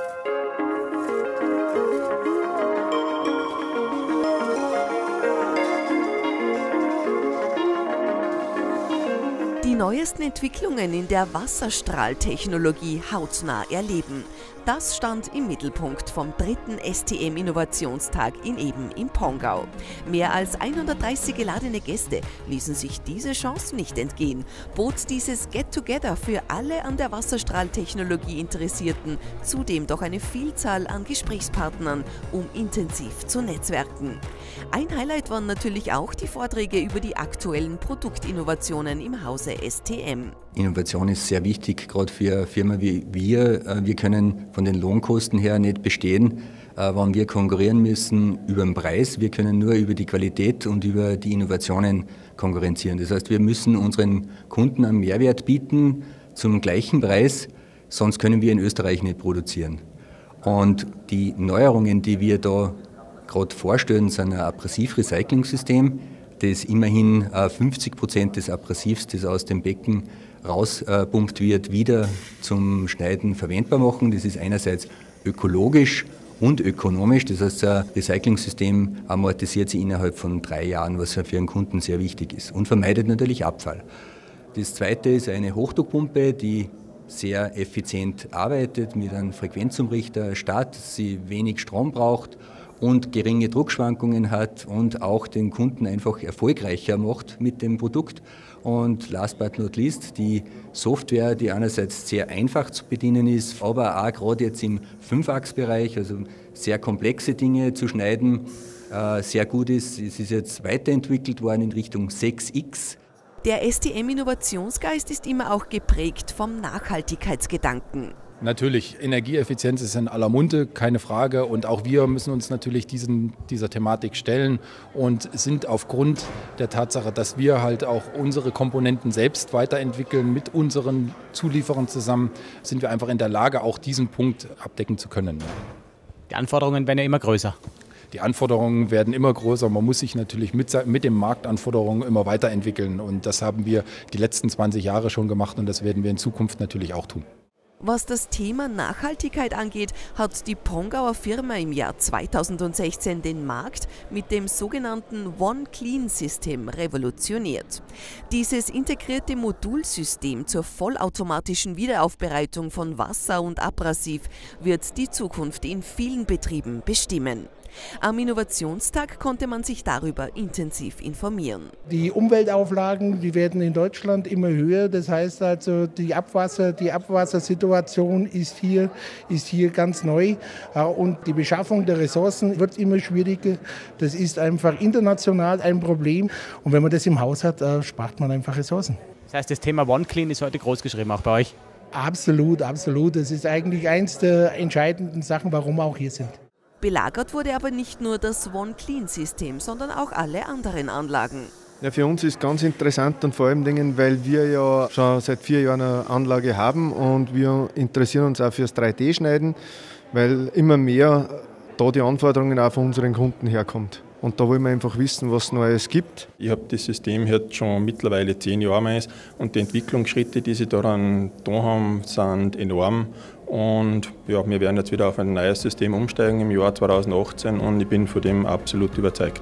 Die neuesten Entwicklungen in der Wasserstrahltechnologie hautnah erleben. Das stand im Mittelpunkt vom dritten STM Innovationstag in Eben im Pongau. Mehr als 130 geladene Gäste ließen sich diese Chance nicht entgehen, bot dieses Get-Together für alle an der Wasserstrahltechnologie Interessierten zudem doch eine Vielzahl an Gesprächspartnern, um intensiv zu netzwerken. Ein Highlight waren natürlich auch die Vorträge über die aktuellen Produktinnovationen im Hause STM. Innovation ist sehr wichtig, gerade für Firma wie wir. Äh, wir können von den Lohnkosten her nicht bestehen, äh, wann wir konkurrieren müssen über den Preis. Wir können nur über die Qualität und über die Innovationen konkurrenzieren. Das heißt, wir müssen unseren Kunden einen Mehrwert bieten zum gleichen Preis, sonst können wir in Österreich nicht produzieren. Und die Neuerungen, die wir da gerade vorstellen, sind ein Abrasiv-Recycling-System, das immerhin 50 äh, Prozent des Abrasivs, das aus dem Becken rauspumpt wird, wieder zum Schneiden verwendbar machen. Das ist einerseits ökologisch und ökonomisch. Das heißt, ein Recycling-System amortisiert sich innerhalb von drei Jahren, was für einen Kunden sehr wichtig ist und vermeidet natürlich Abfall. Das zweite ist eine Hochdruckpumpe, die sehr effizient arbeitet mit einem Frequenzumrichter statt, sie wenig Strom braucht und geringe Druckschwankungen hat und auch den Kunden einfach erfolgreicher macht mit dem Produkt. Und last but not least die Software, die einerseits sehr einfach zu bedienen ist, aber auch gerade jetzt im Fünfachsbereich, also sehr komplexe Dinge zu schneiden, äh, sehr gut ist. Es ist jetzt weiterentwickelt worden in Richtung 6X. Der STM-Innovationsgeist ist immer auch geprägt vom Nachhaltigkeitsgedanken. Natürlich, Energieeffizienz ist in aller Munde, keine Frage. Und auch wir müssen uns natürlich diesen, dieser Thematik stellen und sind aufgrund der Tatsache, dass wir halt auch unsere Komponenten selbst weiterentwickeln mit unseren Zulieferern zusammen, sind wir einfach in der Lage, auch diesen Punkt abdecken zu können. Die Anforderungen werden ja immer größer. Die Anforderungen werden immer größer. Man muss sich natürlich mit, mit den Marktanforderungen immer weiterentwickeln. Und das haben wir die letzten 20 Jahre schon gemacht und das werden wir in Zukunft natürlich auch tun. Was das Thema Nachhaltigkeit angeht, hat die Pongauer Firma im Jahr 2016 den Markt mit dem sogenannten One Clean System revolutioniert. Dieses integrierte Modulsystem zur vollautomatischen Wiederaufbereitung von Wasser und Abrasiv wird die Zukunft in vielen Betrieben bestimmen. Am Innovationstag konnte man sich darüber intensiv informieren. Die Umweltauflagen, die werden in Deutschland immer höher. Das heißt also, die, Abwasser, die Abwassersituation ist hier, ist hier ganz neu. Und die Beschaffung der Ressourcen wird immer schwieriger. Das ist einfach international ein Problem. Und wenn man das im Haus hat, äh, spart man einfach Ressourcen. Das heißt, das Thema OneClean ist heute groß geschrieben, auch bei euch? Absolut, absolut. Das ist eigentlich eins der entscheidenden Sachen, warum wir auch hier sind. Belagert wurde aber nicht nur das One-Clean-System, sondern auch alle anderen Anlagen. Ja, für uns ist ganz interessant und vor allem Dingen, weil wir ja schon seit vier Jahren eine Anlage haben und wir interessieren uns auch fürs 3D-Schneiden, weil immer mehr da die Anforderungen auch von unseren Kunden herkommt. Und da wollen wir einfach wissen, was es Neues gibt. Ich habe das System jetzt schon mittlerweile zehn Jahre meist und die Entwicklungsschritte, die sie daran da haben, sind enorm. Und ja, wir werden jetzt wieder auf ein neues System umsteigen im Jahr 2018 und ich bin von dem absolut überzeugt.